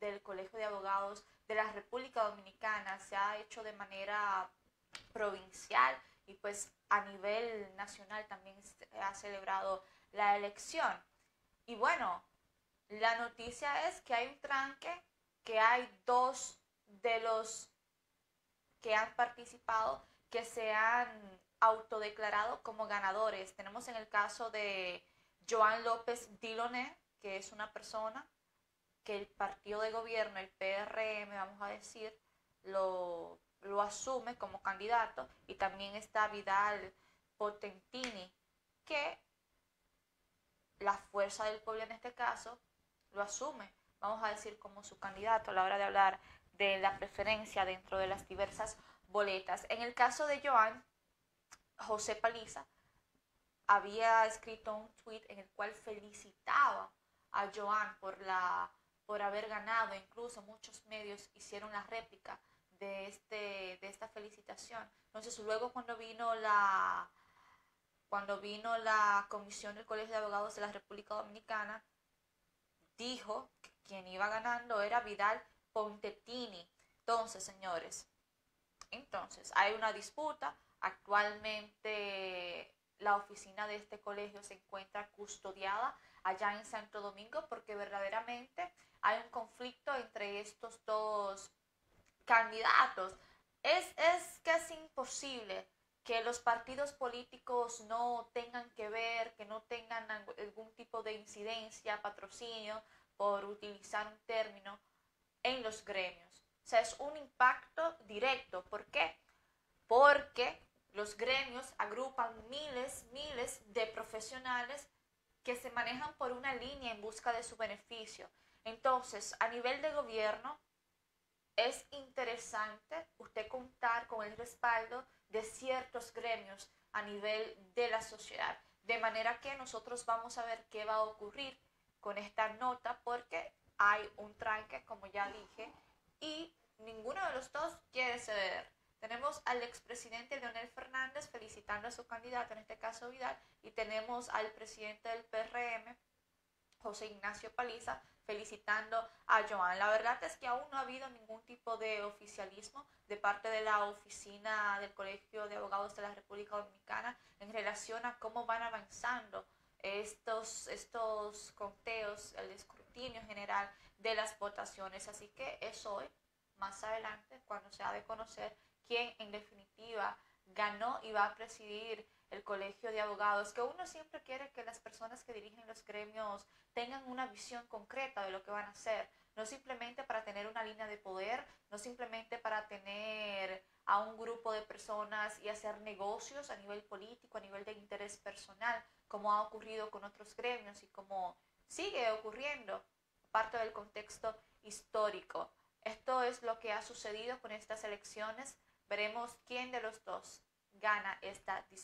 del Colegio de Abogados de la República Dominicana se ha hecho de manera provincial y pues a nivel nacional también ha celebrado la elección. Y bueno, la noticia es que hay un tranque, que hay dos de los que han participado que se han autodeclarado como ganadores. Tenemos en el caso de Joan López Diloné, que es una persona que el partido de gobierno, el PRM, vamos a decir, lo, lo asume como candidato. Y también está Vidal Potentini, que la fuerza del pueblo en este caso lo asume, vamos a decir, como su candidato a la hora de hablar de la preferencia dentro de las diversas boletas. En el caso de Joan, José Paliza había escrito un tweet en el cual felicitaba a Joan por la por haber ganado, incluso muchos medios hicieron la réplica de este de esta felicitación. Entonces, luego cuando vino la cuando vino la comisión del Colegio de Abogados de la República Dominicana, dijo que quien iba ganando era Vidal Pontetini. Entonces, señores, entonces hay una disputa. Actualmente la oficina de este colegio se encuentra custodiada allá en Santo Domingo porque verdaderamente hay un conflicto entre estos dos candidatos. Es, es casi imposible que los partidos políticos no tengan que ver, que no tengan algún tipo de incidencia, patrocinio, por utilizar un término, en los gremios. O sea, es un impacto directo. ¿Por qué? Porque los gremios agrupan miles, miles de profesionales que se manejan por una línea en busca de su beneficio. Entonces, a nivel de gobierno, es interesante usted contar con el respaldo de ciertos gremios a nivel de la sociedad. De manera que nosotros vamos a ver qué va a ocurrir con esta nota porque hay un tranque, como ya dije, y ninguno de los dos quiere ceder. Tenemos al expresidente Leonel Fernández felicitando a su candidato, en este caso Vidal, y tenemos al presidente del PRM, José Ignacio Paliza, felicitando a Joan. La verdad es que aún no ha habido ningún tipo de oficialismo de parte de la oficina del Colegio de Abogados de la República Dominicana en relación a cómo van avanzando estos, estos conteos, el escrutinio general de las votaciones. Así que es hoy, más adelante, cuando se ha de conocer quién en definitiva ganó y va a presidir el colegio de abogados, que uno siempre quiere que las personas que dirigen los gremios tengan una visión concreta de lo que van a hacer, no simplemente para tener una línea de poder, no simplemente para tener a un grupo de personas y hacer negocios a nivel político, a nivel de interés personal, como ha ocurrido con otros gremios y como sigue ocurriendo, parte del contexto histórico. Esto es lo que ha sucedido con estas elecciones. Veremos quién de los dos gana esta disputa.